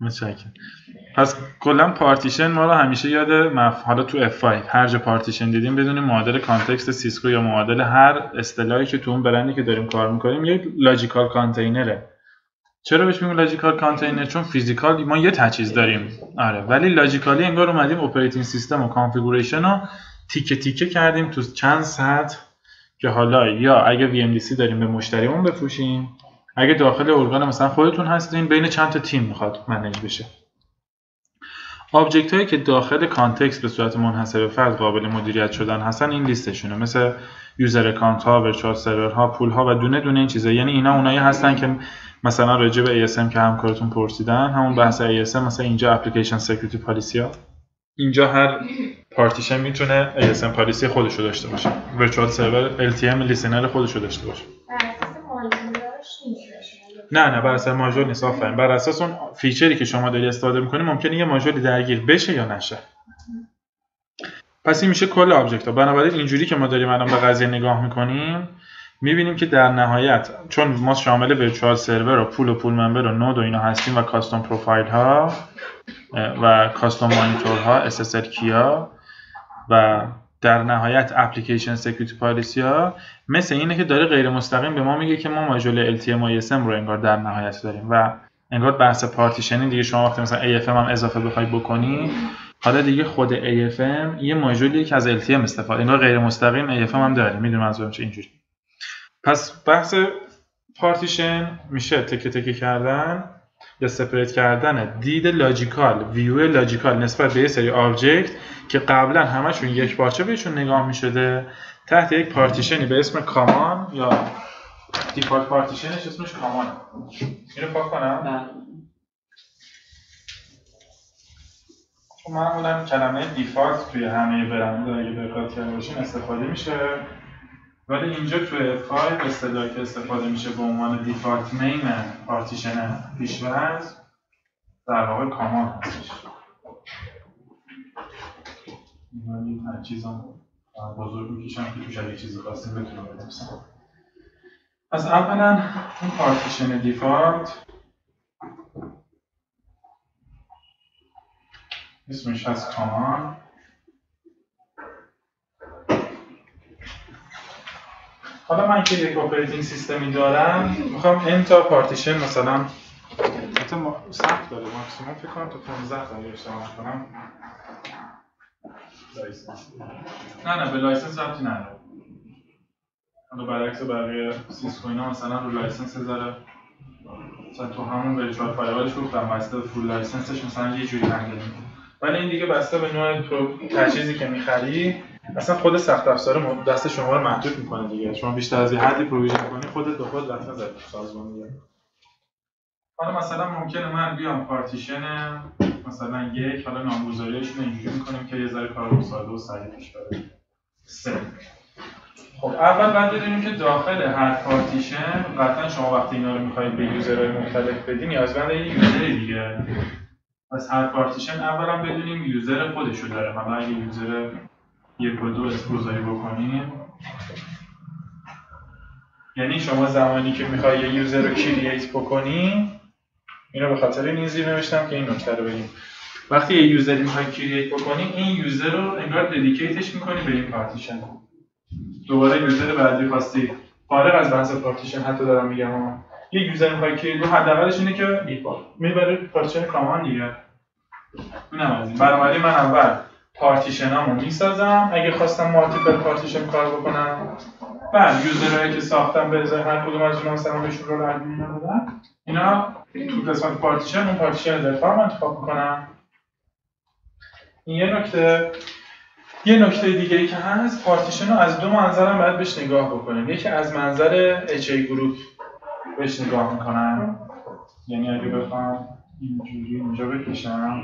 متشکرم. پس کلا پارتیشن ما رو همیشه یاد مف... حالا تو F5 هر جا پارتیشن دیدیم بدونیم معادل context Cisco یا معادل هر اصطلاحی که تو اون برندی که داریم کار می‌کنیم یک logical container ه چرا بهش میگیم logical container چون physical ما یه تجهیز داریم. آره ولی logical ی انگار اومدیم operating system و configuration رو تیکه تیکه کردیم تو چند سطح که حالا یا اگه VMDC داریم به مشتریمون بفروشیم اگه داخل ارگان مثلا خودتون هستین بین چند تا تیم می‌خواد manage بشه. object هایی که داخل context به صورت منحصر فرد قابل مدیریت شدن هستن این لیستشونه. مثل user account ها virtual server ها pool ها و دونه دونه این چیزا. یعنی اینا اونایی هستن که مثلا راجع به ASM که همکارتون پرسیدن همون بحث ASM مثلا اینجا application security policy ها. اینجا هر پارتیشن می‌تونه ASM policy خودش رو داشته باشه. virtual server LTM listener خودش رو داشته باشه. نه نه بر اساس ماژول نیست آفرین. بر اساس اون feature ی که شما داری استفاده می‌کنی ممکنه یه ماژولی درگیر بشه یا نشه. پس این میشه کل object ها بنابراین اینجوری که ما داریم الان به قضیه نگاه می‌کنیم می‌بینیم که در نهایت چون ما شامل virtual server و pool و pool member و node و اینا هستیم و custom profile ها و custom monitor ها SSL key ا و در نهایت application security policy ها مثل اینه که داره غیر مستقیم به ما میگه که ما module LTM ASM رو انگار در نهایت داریم و انگار بحث partitioning دیگه شما وقتی مثلا AFM هم اضافه بخوای بکنی حالا دیگه خود AFM یه ماژولیه که از LTM استفاده انگار غیر مستقیم AFM هم داره. می‌دونم منظورم چه اینجوری. پس بحث پارتیشن میشه تکه تکه کردن. یا separate کردن دید logical view logical نسبت به یه سری object که قبلا همشون یک پارچه بهشون نگاه می‌شده تحت یک پارتیشنی به اسم کامان یا دیفالت پارتیشنش اسمش کامانه. اینو پاک کنم؟ چون معمولا کلمه دیفالت توی همه برند اگه دقت کرده باشین استفاده میشه. ولی اینجا فایل اصطلاحی که استفاده میشه به عنوان دیفالت نیم پارتیشن پیشورز در واقع Common هستش. من این چیزم بزرگ می‌کشم که توش اگه چیزی خواستیم بتونم بنویسم از اولا این partition default اسمش هست Common. حالا من که یک operating system ی دارم می‌خوام این تا پارتیشن مثلا حتی سخت داره ماکسیموم فکر کنم تا 15 تا اشتباه کنم. نه نه به license ربطی نداره. حالا برعکس بقیه Cisco اینا مثلا رو license داره مثلا تو همون virtual firewall ش گفتم بسته full license ش مثلا یه جوری handle ولی این دیگه بسته به نوع تجهیزی که می‌خری اصلا خود سخت افزار دست شما رو محدود می‌کنه دیگه. شما بیشتر از یه حدی provision کنی خودت به خود لطمه زدی سازمان دیگه حالا مثلا ممکنه من بیام پارتیشن مثلا یک حالا نامگذاریش رو اینجوری می‌کنیم که یه ذره کار ساده و سریع پیش بره. سه. خب اول بعد بدونیم که داخل هر پارتیشن قطعا شما وقتی اینا رو می‌خواید به user های مختلف بدین نیازمند یه user دیگه. پس هر پارتیشن اولا بدونیم user خودشو داره. حالا user یک و دو suppose ایی بکنیم یعنی شما زمانی که می‌خوای یه user رو create بکنی اینو به خاطر این زیر نوشتم که این نکته رو بگیم. وقتی یه user ی می‌خوای create بکنی این user رو انگار dedicate ش می‌کنی به این پارتیشن. دوباره user بعدی خواستی. فارغ از بحث پارتیشن حتی دارم میگم اما یه user می‌خوای create حداقلش اینه که می‌بره partition Common دیگه. این. بنابراین من اول. پارتیشنامو می‌سازم. اگه خواستم multiple partition کار بکنم بعد user هایی که ساختم به ازای هر کدوم از اونها مثلا بهشون role admin بدم اینا تو قسمت پارتیشن اون partition default انتخاب می‌کنم. این یه نکته یه نکته دیگه ای که هست پارتیشن رو از دو منظر هم باید بهش نگاه بکنیم. یکی از منظر HA group بهش نگاه می‌کنم. یعنی اگه بخوام اینجوری اینجا بکشم.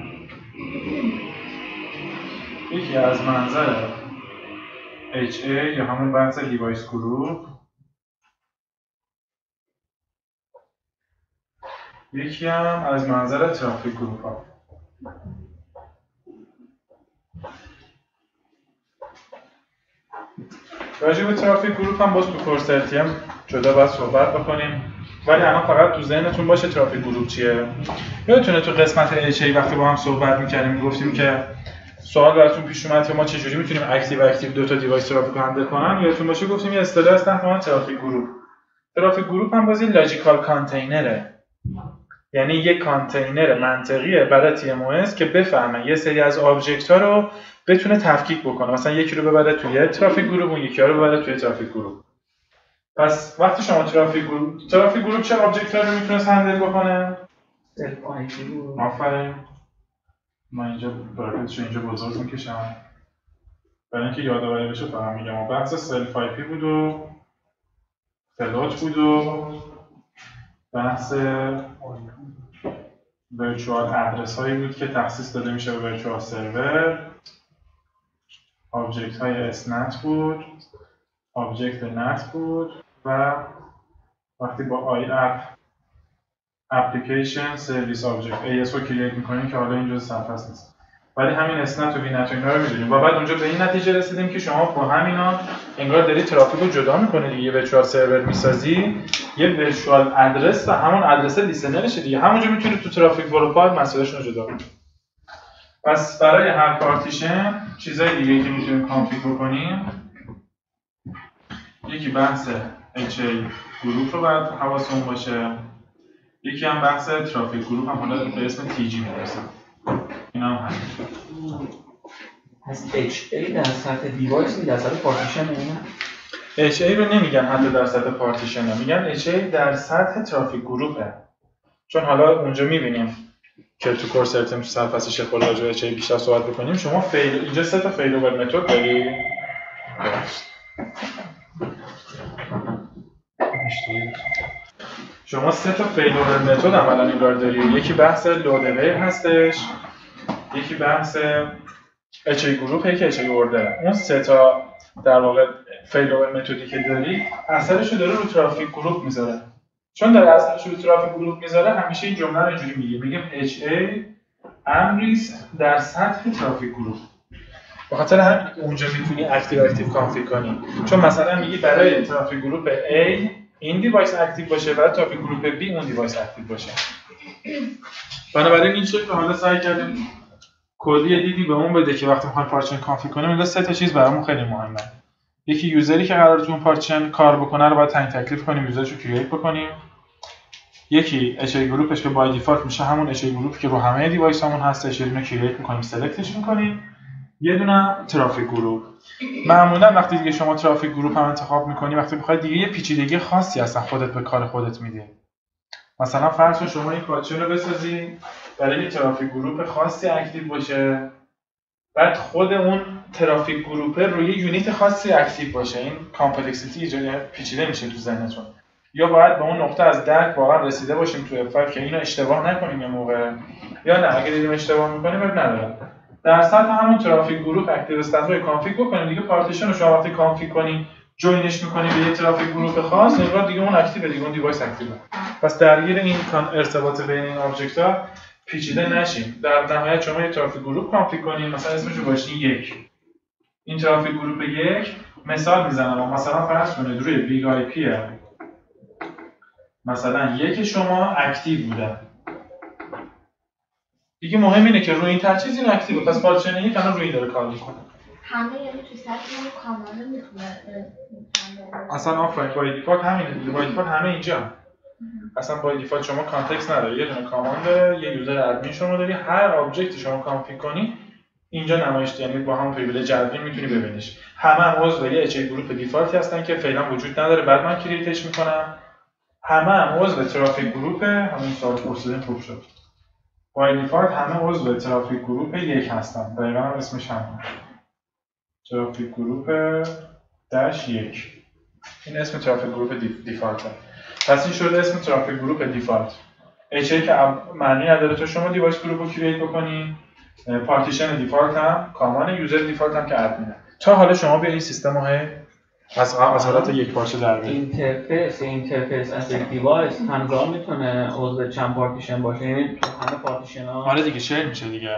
یکی از منظر HA یا همون بحث device group یکی هم از منظر traffic group ها. راجع به traffic group هم باز تو course LTM جدا باید صحبت بکنیم. ولی الان فقط تو ذهنتون باشه traffic group چیه. یادتونه تو قسمت HA وقتی با هم صحبت می‌کردیم گفتیم که سوال براتون پیش اومد که ما چجوری می‌تونیم active active دو تا device traffic handle کنن یادتون باشه گفتیم یه اصطلاح هست تحت traffic group traffic group هم باز یه logical container ه یعنی یک کانتینر منطقیه برای TMOS که بفهمه یه سری از object ها رو بتونه تفکیک بکنه. مثلا یکی رو ببره توی traffic group اون یکی رو ببره توی traffic group پس وقتی شما traffic group traffic group چه object ها رو می‌تونه handle بکنه؟ آفرین. من اینجا bracket ش اینجا بزرگ می‌کشم. برای اینکه یادآوری بشه فقط میگم بحث self IP بود و float بود و بحث virtual address هایی بود که تخصیص داده میشه به virtual server object های SNAT بود object NAT بود و وقتی با iApp application service object AS رو کلیک می‌کنیم که حالا این جزء صفحه نیست. ولی همین SNAT و DNAT و رو می‌دونیم. و بعد اونجا به این نتیجه رسیدیم که شما با همینا انگار داری ترافیک رو جدا می‌کنه دیگه. یه virtual server می‌سازی یه virtual address و همون address listener شه دیگه. همونجا می‌تونی تو traffic profile مسئلهشون رو جدا کنی. پس برای هر پارتیشن چیزای دیگه که می‌تونیم config بکنیم. یکی بحث HA group رو باید حواسمون باشه. یکی هم بحث traffic group هم حالا به اسم TG می‌رسم. اینا هم همین از HA در سطح device در سطح پارتیشن اینه HA رو نمیگن حتی در سطح پارتیشن میگن HA در سطح traffic group ه چون حالا اونجا می‌بینیم که تو course ارتم تو سرفصل شیخ راجع به HA بیشتر صحبت بکنیم. شما fail اینجا سه تا failover method داری شما سه تا failover method عملا انگار داری یکی بحث load هستش یکی بحث HA group یکی HA order. اون سه تا در واقع failover method ی که داری اثرش رو داره رو traffic group می‌ذاره. چون داره اثرش رو traffic group می‌ذاره همیشه این جمله رو اینجوری میگه. میگه HA امریست در سطح traffic group. به خاطر همین اونجا می‌تونی active active config کنی. چون مثلا میگی برای traffic group A این device active باشه برای traffic group B اون device active باشه. بنابراین این چیزی که حالا سعی کردیم کلی دیدی به اون بده که وقتی می‌خوایم partition config کنیم اینجا سه تا چیز برامون خیلی مهمه. یکی user ی که قرار تو پارچن کار بکنه رو باید تعیین تکلیف کنیم user ش رو create بکنیم. یکی HA group ش که by default میشه همون HA group ی که رو همه device همون هستش یه دونه create می‌کنیم select ش می‌کنیم. یه دونه traffic group معمولا وقتی دیگه شما traffic group هم انتخاب می‌کنی وقتی بخوای دیگه یه پیچیدگی خاصی اصلا خودت به کار خودت میدی. مثلا فرض کن شما این پارچه رو بسازی برای یه traffic group خاصی active باشه. بعد خود اون traffic group روی unit خاصی active باشه. این complexity ایجاد پیچیده میشه تو ذهنتون. یا باید به اون نقطه از درک واقعا رسیده باشیم تو F5 که اینو اشتباه نکنیم یه موقع. یا نه اگه دیدیم اشتباه می‌کنیم نداره. در سطح همون traffic group active رو config بکنیم. دیگه پارتیشن رو شما وقتی config کنیم join ش می‌کنیم به یه traffic group خاص انگار دیگه اون active دیگه اون device active پس درگیر این ارتباط بین این object ها پیچیده نشیم در نهایت شما یه traffic group config کنیم مثلا اسمش رو باشین یک. این traffic group یک مثال می‌زنم. مثلا فرض کنید روی BIG-IP مثلا یک شما active بوده دیگه مهم اینه که روی این تر چیزی active پس پارچن یک الان روی این داره کار می‌کنه. همه یعنی تو سطح Common ه می‌تونه اصلا آفرین by default همینه دیگه default همه اینجا اصلا by default شما context نداری یه دونه Common یه user admin شما داری هر object ی شما config کنی اینجا نمایش یعنی با هم privilege admin می‌تونی ببینیش. همه هم عضو یه HA group default ی هستن که فعلا وجود نداره. بعد من create ش می‌کنم. همه هم عضو traffic group همین سوال پرسیدن خوب شد. by default همه عضو traffic group یک هستن. دقیقا هم اسمش هم traffic group dash یک. این اسم traffic group default. پس این شده اسم traffic group default. HA که معنی نداره تو شما device group رو create بکنی. partition default هم Common user default هم که ادمینه. تا حالا شما به این سیستم های از از حالت یک پارچه در بیارید interface interface از یک device همزمان می‌تونه عضو چند پارتیشن باشه؟ یعنی تو همه پارتیشن ها آره دیگه share میشه دیگه؟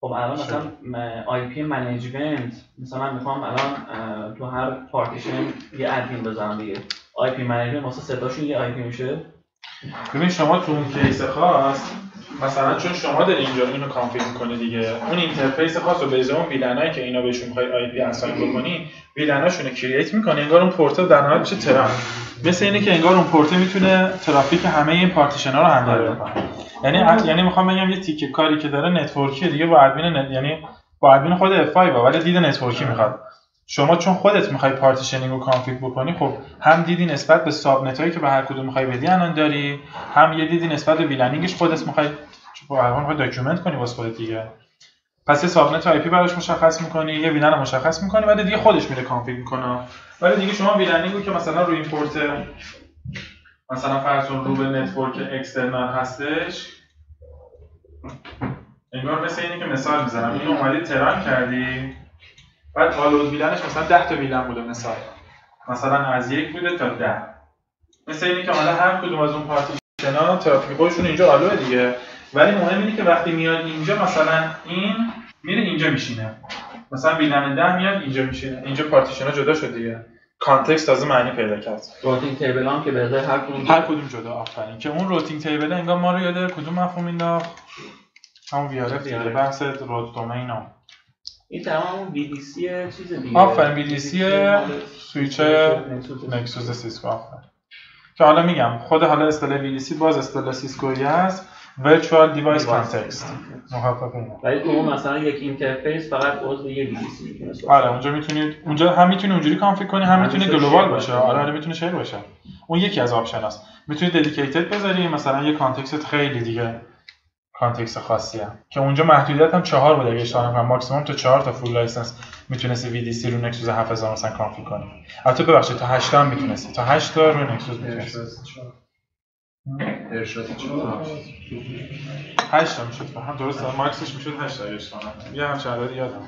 خب الان مثلا IP management مثلا می‌خوام الان تو هر پارتیشن یه ادمین بذارم دیگه. IP management واسه ستاشون یه IP میشه؟ ببین شما تو اون case خاص مثلا چون شما داری اینجا اینو config می‌کنی دیگه اون interface خاص رو به ازای اون VLAN ایی که اینا بهشون می‌خوای IP assign بکنی VLAN اشون رو create می‌کنه انگار اون پورت در نهایت میشه trunk مثل اینه که انگار اون پورت می‌تونه ترافیک همه این پارتیشن ها رو handle بکنه. یعنی یعنی می‌خوام بگم یه تیکه کاری که داره network ی دیگه با ادمین نت... یعنی با ادمین خود F5 ولی دید network ی می‌خواد. شما چون خودت می‌خوای partitioning رو config بکنی خب هم دیدی نسبت به subnet ایی که به هر کدوم می‌خوای بدی الان داری هم یه دیدی نسبت به VLANing ش خودت می‌خوای با هر حال document کنی واسه خودت دیگه. پس یه subnet IP براش مشخص می‌کنی یه VLAN مشخص می‌کنی ولی دیگه خودش میره config می‌کنه. ولی دیگه شما VLANing رو که مثلا روی این پورت مثلا فرض رو به network external هستش. انگار مثل اینه که مثال می‌زنم. اینو اومدی trunk کردی. بعد allowed VLAN ش مثلا 10 تا VLAN بوده مثال. مثلا از یک بوده تا ده. مثل اینه که حالا هر کدوم از اون پارتیشنا ترافیک خودشون اینجا allow ه دیگه. ولی مهم اینه که وقتی میاد اینجا مثلا این میره اینجا میشینه. مثلا VLAN ده میاد اینجا میشینه. اینجا پارتیشنا جدا شد دیگه. context تازه معنی پیدا کرد. routing table هم که به هر کدوم هر کدوم جدا آفرین. که اون routing table انگار ما رو یاد کدوم مفهوم مینداخت؟ همون دیگه VRF. بحث route domain ها. این تمام اون VDC چیز دیگه. آفرین VDC سویچ نکسوس سیسکو. آفرین. که حالا میگم خود حالا اصطلاح VDC باز اصطلاح Cisco یی هست. Virtual Device Context. اینه ولی تو اون مثلا یک interface فقط عضو یه می‌تونه صحبت آره اونجا می‌تونید اونجا هم می‌تونی اونجوری config کنی هم می‌تونی می‌تونه global باشه. آره آره می‌تونه share باشه. اون یکی از option هست می‌تونی dedicated بذاری مثلا یه context خیلی دیگه. context خاصیه. که اونجا محدودیت هم چهار بود اگه اشتباه نکنم. ماکسیمم تا چهار تا full license می‌تونستی VDC رو Nexus 7000 مثلا config کنی. البته ببخشید تا 8 تا هم می‌تونستی. تا 8 تا روی نکسوس می‌تونستی. ارشاد چهار 8 تا می‌شد. فهم درست ماکسش می‌شد 8 تا اشتباه یه همچین عددی یادم.